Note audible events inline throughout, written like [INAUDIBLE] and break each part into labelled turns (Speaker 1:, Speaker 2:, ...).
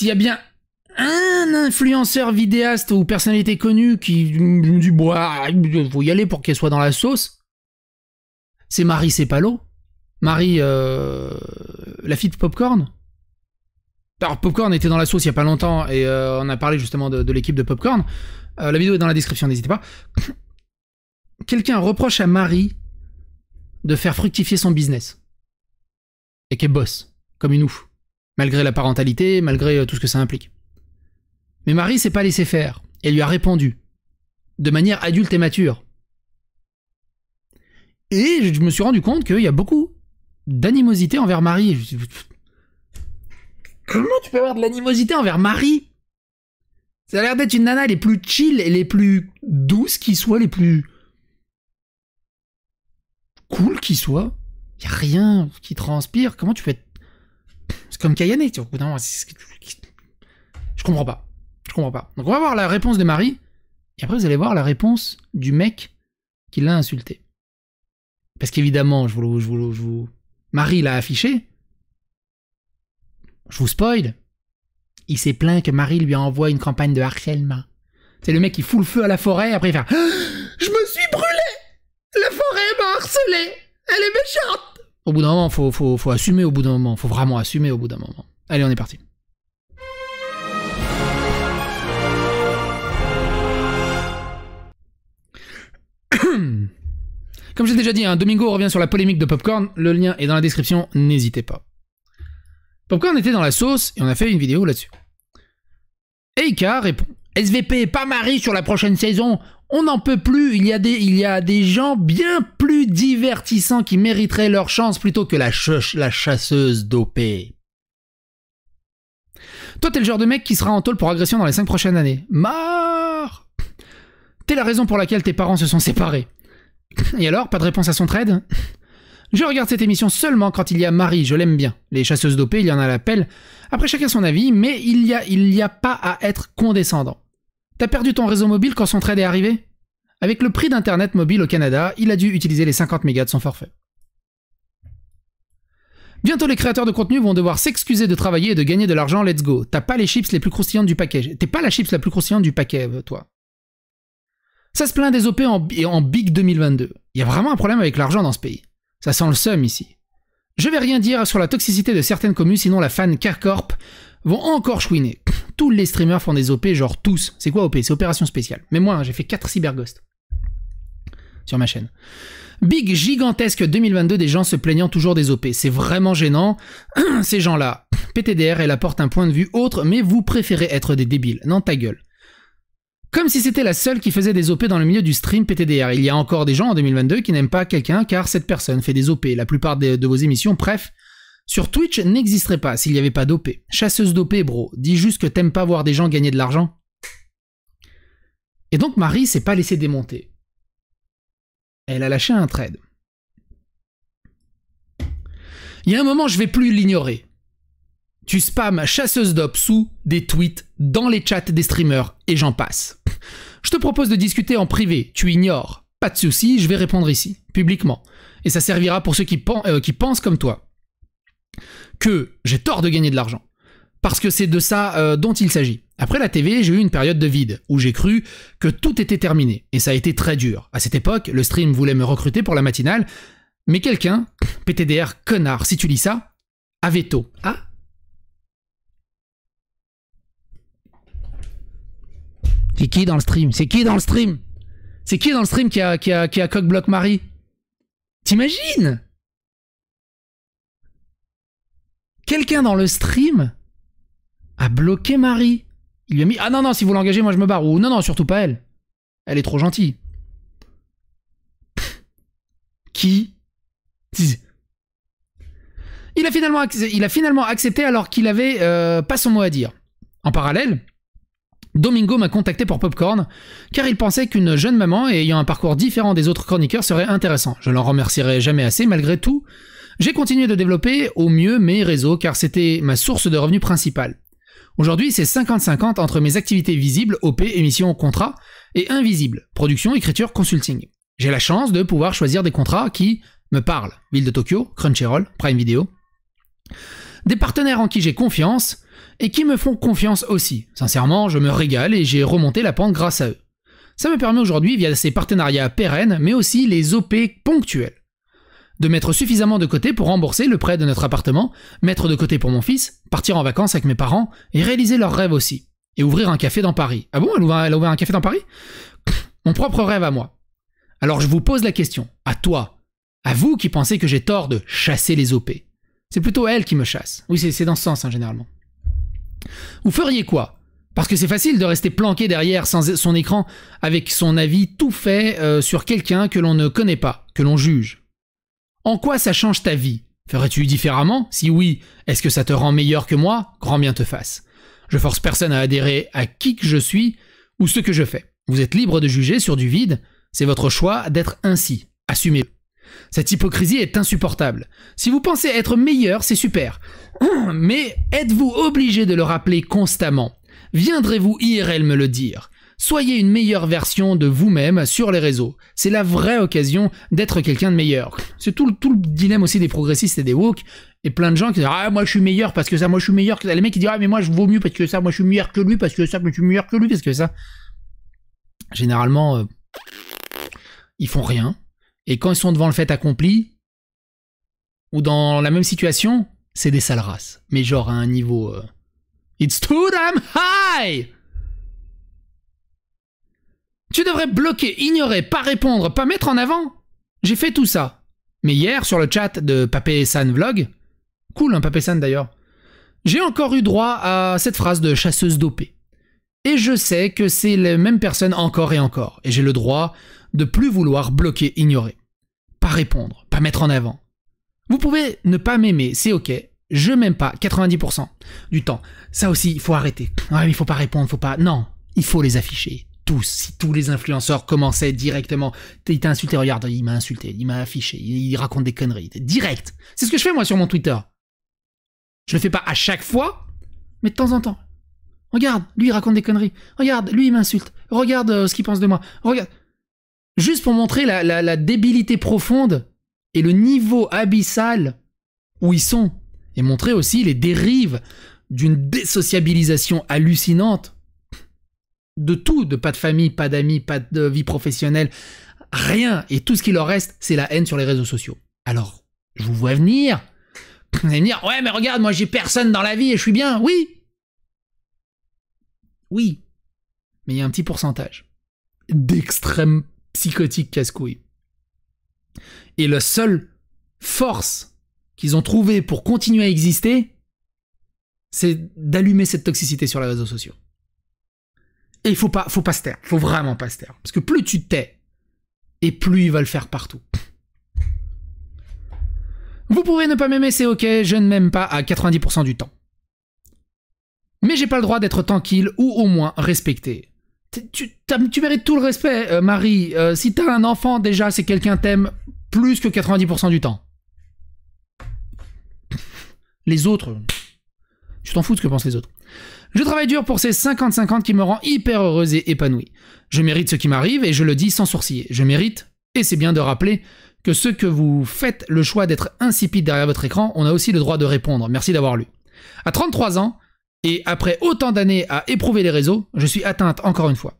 Speaker 1: s'il y a bien un influenceur vidéaste ou personnalité connue qui me dit il faut y aller pour qu'elle soit dans la sauce, c'est Marie Cepalo. Marie, euh, la fille de Popcorn. Alors Popcorn était dans la sauce il y a pas longtemps et euh, on a parlé justement de, l'équipe de Popcorn. Euh, la vidéo est dans la description, n'hésitez pas. [COUGHS] Quelqu'un reproche à Marie de faire fructifier son business et qu'elle bosse comme une ouf, malgré la parentalité, malgré tout ce que ça implique. Mais Marie s'est pas laissé faire. Elle lui a répondu. De manière adulte et mature. Et je me suis rendu compte qu'il y a beaucoup d'animosité envers Marie. Comment tu peux avoir de l'animosité envers Marie? Ça a l'air d'être une nana les plus chill et les plus douces qui soient, les plus cool qui soient. Y a rien qui transpire. Comment tu peux être... C'est comme Kayane, tu vois. Je comprends pas. Je comprends pas. Donc on va voir la réponse de Marie, et après vous allez voir la réponse du mec qui l'a insulté. Parce qu'évidemment, je vous, je, vous, je. Marie l'a affiché. Je vous spoil. Il s'est plaint que Marie lui envoie une campagne de harcèlement. C'est le mec qui fout le feu à la forêt, après il fait [GASPS] Je me suis brûlé La forêt m'a harcelé Elle est méchante Au bout d'un moment, faut, faut, faut assumer au bout d'un moment. Faut vraiment assumer au bout d'un moment. Allez, on est parti. [COUGHS] Comme j'ai déjà dit, hein, Domingo revient sur la polémique de Popcorn, le lien est dans la description, n'hésitez pas. Popcorn était dans la sauce et on a fait une vidéo là-dessus. Eika répond SVP, pas Marie sur la prochaine saison. On n'en peut plus. Il y, a des, gens bien plus divertissants qui mériteraient leur chance plutôt que la, chasseuse dopée. Toi, t'es le genre de mec qui sera en tôle pour agression dans les 5 prochaines années. Mort T'es la raison pour laquelle tes parents se sont séparés. Et alors, pas de réponse à son trade? Je regarde cette émission seulement quand il y a Marie, je l'aime bien. Les chasseuses dopées, il y en a l'appel. Après, chacun son avis, mais il y a, a pas à être condescendant. T'as perdu ton réseau mobile quand son trade est arrivé? Avec le prix d'internet mobile au Canada, il a dû utiliser les 50 mégas de son forfait. Bientôt les créateurs de contenu vont devoir s'excuser de travailler et de gagner de l'argent, let's go. T'as pas les chips les plus croustillantes du paquet. T'es pas la chips la plus croustillante du paquet, toi. Ça se plaint des OP en, en Big 2022. Il y a vraiment un problème avec l'argent dans ce pays. Ça sent le seum ici. Je vais rien dire sur la toxicité de certaines communes, sinon la fan Carcorp vont encore chouiner. Tous les streamers font des OP, genre tous. C'est quoi OP C'est opération spéciale. Mais moi, j'ai fait 4 cyberghosts sur ma chaîne. Big gigantesque 2022 des gens se plaignant toujours des OP. C'est vraiment gênant. [CLEARS THROAT] Ces gens-là, PTDR, elle apporte un point de vue autre, mais vous préférez être des débiles. Non, ta gueule. Comme si c'était la seule qui faisait des OP dans le milieu du stream PTDR. Il y a encore des gens en 2022 qui n'aiment pas quelqu'un car cette personne fait des OP. La plupart de, vos émissions, bref, sur Twitch n'existerait pas s'il n'y avait pas d'OP. Chasseuse d'OP, bro. Dis juste que t'aimes pas voir des gens gagner de l'argent. Et donc Marie s'est pas laissée démonter. Elle a lâché un trade. Il y a un moment, je vais plus l'ignorer tu spams chasseuse d'op sous des tweets dans les chats des streamers et j'en passe. Je te propose de discuter en privé, tu ignores. Pas de souci, je vais répondre ici, publiquement. Et ça servira pour ceux qui, euh, qui pensent comme toi. Que j'ai tort de gagner de l'argent. Parce que c'est de ça euh, dont il s'agit. Après la TV, j'ai eu une période de vide, où j'ai cru que tout était terminé. Et ça a été très dur. À cette époque, le stream voulait me recruter pour la matinale, mais quelqu'un, PTDR connard, si tu lis ça, avait tôt. Ah, C'est qui dans le stream? C'est qui dans le stream? C'est qui dans le stream qui a, qui a, qui a coq-bloc Marie? T'imagines? Quelqu'un dans le stream a bloqué Marie. Il lui a mis Ah non, non, si vous l'engagez, moi je me barre. Ou non, non, surtout pas elle. Elle est trop gentille. qui il a, finalement, il a finalement accepté alors qu'il avait euh, pas son mot à dire. En parallèle, Domingo m'a contacté pour Popcorn, car il pensait qu'une jeune maman ayant un parcours différent des autres chroniqueurs serait intéressant. Je l'en remercierai jamais assez, malgré tout. J'ai continué de développer au mieux mes réseaux, car c'était ma source de revenus principale. Aujourd'hui, c'est 50-50 entre mes activités visibles, OP, émissions, contrats, et invisibles, production, écriture, consulting. J'ai la chance de pouvoir choisir des contrats qui me parlent. Ville de Tokyo, Crunchyroll, Prime Video. Des partenaires en qui j'ai confiance, et qui me font confiance aussi. Sincèrement, je me régale et j'ai remonté la pente grâce à eux. Ça me permet aujourd'hui, via ces partenariats pérennes, mais aussi les OP ponctuels, de mettre suffisamment de côté pour rembourser le prêt de notre appartement, mettre de côté pour mon fils, partir en vacances avec mes parents et réaliser leurs rêves aussi. Et ouvrir un café dans Paris. Ah bon, elle, a ouvert un café dans Paris? Mon propre rêve à moi. Alors je vous pose la question, à toi, à vous qui pensez que j'ai tort de chasser les OP. C'est plutôt elle qui me chasse. Oui, c'est dans ce sens, hein, généralement. Vous feriez quoi? Parce que c'est facile de rester planqué derrière son écran avec son avis tout fait euh, sur quelqu'un que l'on ne connaît pas, que l'on juge. En quoi ça change ta vie? Ferais-tu différemment? Si oui, est-ce que ça te rend meilleur que moi? Grand bien te fasse. Je force personne à adhérer à qui que je suis ou ce que je fais. Vous êtes libre de juger sur du vide, c'est votre choix d'être ainsi. Assumez. Cette hypocrisie est insupportable. Si vous pensez être meilleur, c'est super. [CLEARS THROAT] Mais êtes-vous obligé de le rappeler constamment? Viendrez-vous IRL me le dire? Soyez une meilleure version de vous-même sur les réseaux. C'est la vraie occasion d'être quelqu'un de meilleur. C'est tout, le dilemme aussi des progressistes et des woke. Et plein de gens qui disent Ah, moi je suis meilleur parce que ça, moi je suis meilleur que ça. Les mecs qui disent Ah, mais moi je vaux mieux parce que ça, moi je suis meilleur que lui parce que ça, moi je suis meilleur que lui parce que ça. Généralement, euh, ils font rien. Et quand ils sont devant le fait accompli, ou dans la même situation, c'est des sales races. Mais genre à un niveau... Euh, It's too damn high Tu devrais bloquer, ignorer, pas répondre, pas mettre en avant. J'ai fait tout ça. Mais hier, sur le chat de Papé San Vlog, cool hein, San d'ailleurs, j'ai encore eu droit à cette phrase de chasseuse dopée. Et je sais que c'est les mêmes personnes encore et encore. Et j'ai le droit de plus vouloir bloquer, ignorer pas répondre, pas mettre en avant. Vous pouvez ne pas m'aimer, c'est ok. Je m'aime pas 90% du temps. Ça aussi, il faut arrêter. Ouais, il faut pas répondre, faut pas. Non, il faut les afficher. Tous, si tous les influenceurs commençaient directement, il t'a insulté, regarde, il m'a insulté, il m'a affiché, il raconte des conneries. Direct. C'est ce que je fais moi sur mon Twitter. Je le fais pas à chaque fois, mais de temps en temps. Regarde, lui il raconte des conneries. Regarde, lui il m'insulte. Regarde euh, ce qu'il pense de moi. Regarde juste pour montrer la, débilité profonde et le niveau abyssal où ils sont, et montrer aussi les dérives d'une désociabilisation hallucinante de tout, de pas de famille, pas d'amis, pas de vie professionnelle, rien, et tout ce qui leur reste, c'est la haine sur les réseaux sociaux. Alors, je vous vois venir, [LAUGHS] vous allez me dire, ouais, mais regarde, moi j'ai personne dans la vie et je suis bien, oui, oui, mais il y a un petit pourcentage d'extrême psychotique casse-couille. Et la seule force qu'ils ont trouvée pour continuer à exister, c'est d'allumer cette toxicité sur les réseaux sociaux. Et il faut pas, faut pas se taire, faut vraiment pas se taire. Parce que plus tu te tais, et plus ils veulent faire partout. Vous pouvez ne pas m'aimer, c'est ok, je ne m'aime pas à 90% du temps. Mais j'ai pas le droit d'être tranquille ou au moins respecté. Tu, tu, mérites tout le respect, euh, Marie. Euh, si t'as un enfant, déjà, c'est quelqu'un t'aime plus que 90% du temps. Les autres, tu t'en fous de ce que pensent les autres. Je travaille dur pour ces 50-50 qui me rend hyper heureuse et épanouie. Je mérite ce qui m'arrive et je le dis sans sourciller. Je mérite, et c'est bien de rappeler, que ceux que vous faites le choix d'être insipide derrière votre écran, on a aussi le droit de répondre. Merci d'avoir lu. À 33 ans, et après autant d'années à éprouver les réseaux, je suis atteinte encore une fois.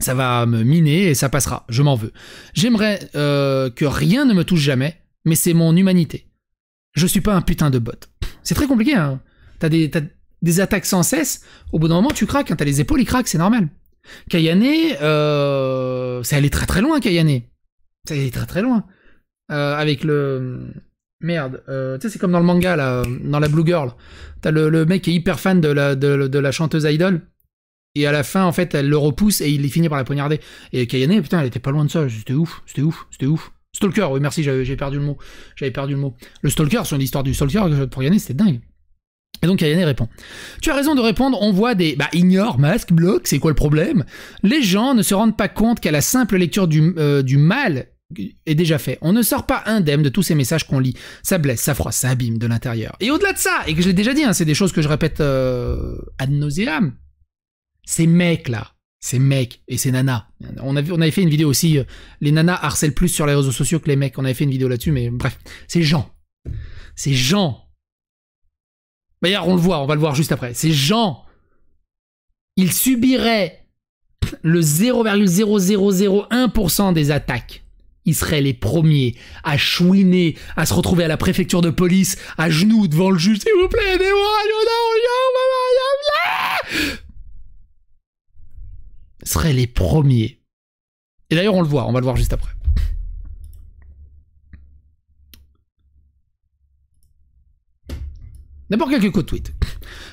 Speaker 1: Ça va me miner et ça passera, je m'en veux. J'aimerais euh, que rien ne me touche jamais, mais c'est mon humanité. Je suis pas un putain de bot. C'est très compliqué, hein. T'as des, des attaques sans cesse, au bout d'un moment tu craques, quand t'as les épaules, ils craquent, c'est normal. Kayane, euh, ça allait très très loin, Kayane. Ça allait très très loin. Euh, avec le, Merde, euh, tu sais, c'est comme dans le manga, là, dans la Blue Girl. T'as le, le mec qui est hyper fan de la, de, la chanteuse idol. Et à la fin, en fait, elle le repousse et il est fini par la poignarder. Et Kayane, putain, elle était pas loin de ça. C'était ouf, c'était ouf, c'était ouf. Stalker, oui, merci, j'avais perdu le mot. J'avais perdu le mot. Le Stalker, sur l'histoire du Stalker, pour Kayane, c'était dingue. Et donc Kayane répond. Tu as raison de répondre, on voit des... Bah ignore, masque, bloc, c'est quoi le problème? Les gens ne se rendent pas compte qu'à la simple lecture du, euh, du mal est déjà fait. On ne sort pas indemne de tous ces messages qu'on lit. Ça blesse, ça froisse, ça abîme de l'intérieur. Et au-delà de ça, et que je l'ai déjà dit, hein, c'est des choses que je répète euh, ad nauseam, ces mecs-là, ces mecs et ces nanas, on, on avait fait une vidéo aussi, euh, les nanas harcèlent plus sur les réseaux sociaux que les mecs, on avait fait une vidéo là-dessus, mais bref, ces gens, ces gens D'ailleurs, on le voit, on va le voir juste après. Ces gens, ils subiraient le 0,0001% des attaques. Ils seraient les premiers à chouiner, à se retrouver à la préfecture de police, à genoux devant le juge. S'il vous plaît, aidez-moi, seraient les premiers. Et d'ailleurs, on le voit, on va le voir juste après. D'abord quelques coups de tweet.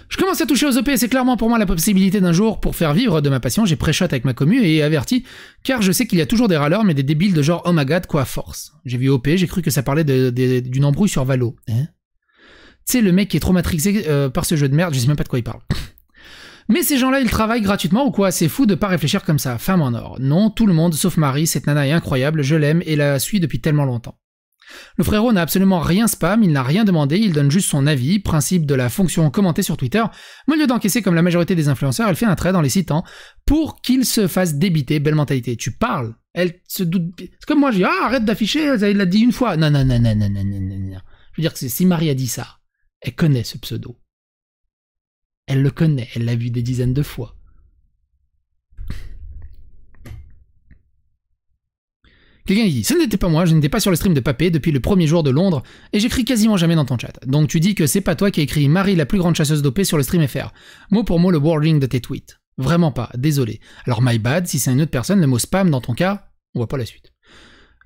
Speaker 1: Je commence à toucher aux OP et c'est clairement pour moi la possibilité d'un jour pour faire vivre de ma passion. J'ai pré-shot avec ma commu et averti, car je sais qu'il y a toujours des râleurs mais des débiles de genre oh my god quoi force. J'ai vu OP, j'ai cru que ça parlait d'une embrouille sur Valo. Hein? Tu sais le mec qui est trop matrixé euh, par ce jeu de merde, je sais même pas de quoi il parle. Mais ces gens-là, ils travaillent gratuitement ou quoi? C'est fou de pas réfléchir comme ça. Femme en or. Non, tout le monde, sauf Marie, cette nana est incroyable, je l'aime et la suis depuis tellement longtemps. Le frérot n'a absolument rien spam, il n'a rien demandé, il donne juste son avis, principe de la fonction commenter sur Twitter. au lieu d'encaisser comme la majorité des influenceurs, elle fait un trait dans les citant pour qu'il se fasse débiter. Belle mentalité. Tu parles, elle se doute. C'est comme moi, je dis ah arrête d'afficher, elle l'a dit une fois. Non non non non non non non non. Je veux dire que si Marie a dit ça, elle connaît ce pseudo. Elle le connaît, elle l'a vu des dizaines de fois. Quelqu'un dit, ce n'était pas moi, je n'étais pas sur le stream de Papé depuis le premier jour de Londres, et j'écris quasiment jamais dans ton chat. Donc tu dis que c'est pas toi qui as écrit Marie la plus grande chasseuse d'OP sur le stream FR. Mot pour mot le wording de tes tweets. Vraiment pas, désolé. Alors my bad, si c'est une autre personne, le mot spam dans ton cas, on voit pas la suite.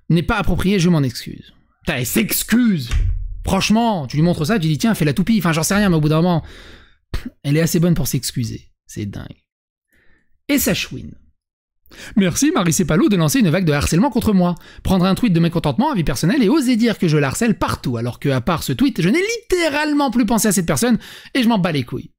Speaker 1: N'est pas approprié, je m'en excuse. T'as s'excuse Franchement, tu lui montres ça, tu dis tiens, fais la toupie, enfin j'en sais rien, mais au bout d'un moment, elle est assez bonne pour s'excuser. C'est dingue. Et chouine. Merci Marie Cepalo de lancer une vague de harcèlement contre moi. Prendre un tweet de mécontentement à vie personnelle et oser dire que je la harcèle partout, alors que à part ce tweet, je n'ai littéralement plus pensé à cette personne et je m'en bats les couilles.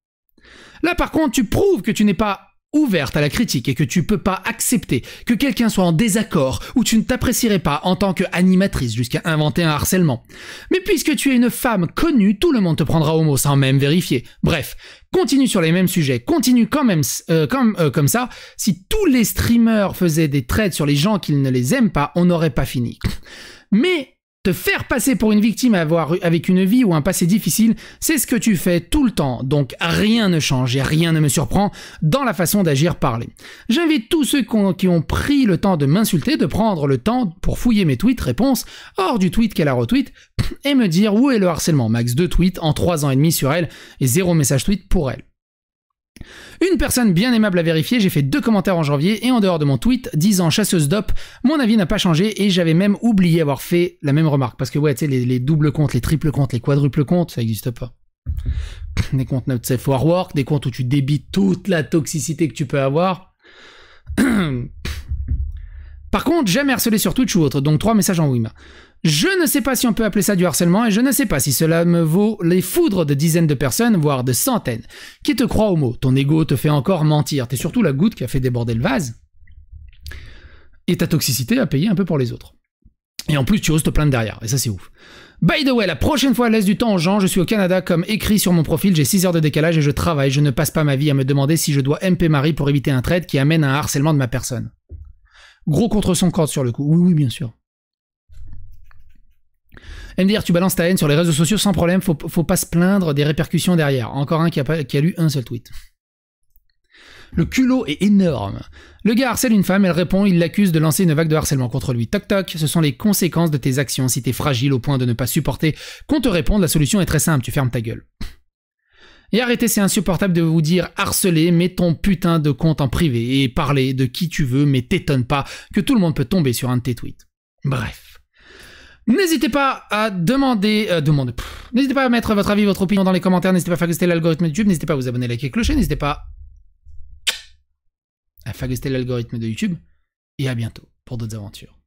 Speaker 1: Là par contre, tu prouves que tu n'es pas ouverte à la critique et que tu peux pas accepter que quelqu'un soit en désaccord ou tu ne t'apprécierais pas en tant qu'animatrice jusqu'à inventer un harcèlement. Mais puisque tu es une femme connue, tout le monde te prendra au mot sans même vérifier. Bref, continue sur les mêmes sujets, continue quand même euh, comme, euh, comme ça. Si tous les streamers faisaient des trades sur les gens qu'ils ne les aiment pas, on n'aurait pas fini. Mais te faire passer pour une victime avec une vie ou un passé difficile, c'est ce que tu fais tout le temps, donc rien ne change et rien ne me surprend dans la façon d'agir parler. J'invite tous ceux qui ont pris le temps de m'insulter de prendre le temps pour fouiller mes tweets réponses hors du tweet qu'elle a retweet et me dire où est le harcèlement. Max deux tweets en trois ans et demi sur elle et zéro message tweet pour elle. Une personne bien aimable à vérifier, j'ai fait deux commentaires en janvier et en dehors de mon tweet disant chasseuse d'op, mon avis n'a pas changé et j'avais même oublié avoir fait la même remarque. Parce que ouais, tu sais, les, doubles comptes, les triples comptes, les quadruples comptes, ça n'existe pas. [LAUGHS] Des comptes not safe for work, des comptes où tu débites toute la toxicité que tu peux avoir. [CLEARS THROAT] Par contre, jamais harcelé sur Twitch ou autre, donc trois messages en Wima. Je ne sais pas si on peut appeler ça du harcèlement et je ne sais pas si cela me vaut les foudres de dizaines de personnes, voire de centaines, qui te croient au mot. Ton ego te fait encore mentir. T'es surtout la goutte qui a fait déborder le vase. Et ta toxicité a payé un peu pour les autres. Et en plus, tu oses te plaindre derrière. Et ça, c'est ouf. By the way, la prochaine fois, laisse du temps aux gens. Je suis au Canada, comme écrit sur mon profil. J'ai 6 heures de décalage et je travaille. Je ne passe pas ma vie à me demander si je dois MP Marie pour éviter un trade qui amène un harcèlement de ma personne. Gros contre son corps sur le coup. Oui, oui, bien sûr. MDR, tu balances ta haine sur les réseaux sociaux sans problème, faut, faut pas se plaindre des répercussions derrière. Encore un qui a, qui a lu un seul tweet. Le culot est énorme. Le gars harcèle une femme, elle répond, il l'accuse de lancer une vague de harcèlement contre lui. Toc toc, ce sont les conséquences de tes actions. Si t'es fragile au point de ne pas supporter qu'on te réponde, la solution est très simple, tu fermes ta gueule. Et arrêtez, c'est insupportable de vous dire harceler, mets ton putain de compte en privé et parler de qui tu veux, mais t'étonne pas que tout le monde peut tomber sur un de tes tweets. Bref. N'hésitez pas à demander, euh, demander, n'hésitez pas à mettre votre avis, votre opinion dans les commentaires, n'hésitez pas à phagoster l'algorithme de YouTube, n'hésitez pas à vous abonner, liker clocher, n'hésitez pas à phagoster l'algorithme de YouTube, et à bientôt pour d'autres aventures.